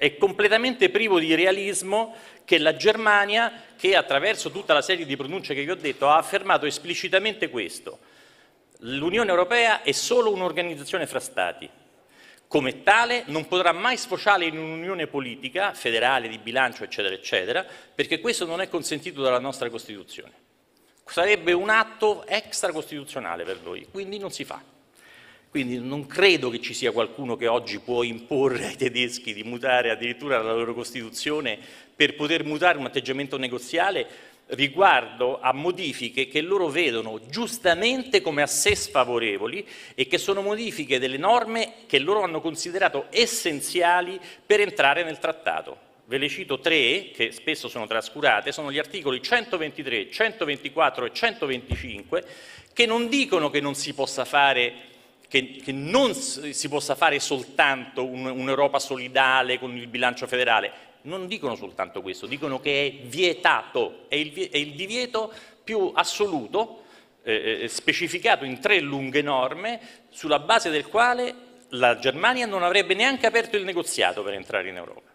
è completamente privo di realismo che la Germania, che attraverso tutta la serie di pronunce che vi ho detto, ha affermato esplicitamente questo. L'Unione Europea è solo un'organizzazione fra Stati. Come tale non potrà mai sfociare in un'unione politica, federale, di bilancio, eccetera, eccetera, perché questo non è consentito dalla nostra Costituzione. Sarebbe un atto extracostituzionale per noi, quindi non si fa. Quindi non credo che ci sia qualcuno che oggi può imporre ai tedeschi di mutare addirittura la loro Costituzione per poter mutare un atteggiamento negoziale riguardo a modifiche che loro vedono giustamente come a sé sfavorevoli e che sono modifiche delle norme che loro hanno considerato essenziali per entrare nel trattato. Ve ne cito tre, che spesso sono trascurate, sono gli articoli 123, 124 e 125, che non dicono che non si possa fare che, che non si possa fare soltanto un'Europa un solidale con il bilancio federale, non dicono soltanto questo, dicono che è vietato, è il, è il divieto più assoluto, eh, eh, specificato in tre lunghe norme, sulla base del quale la Germania non avrebbe neanche aperto il negoziato per entrare in Europa.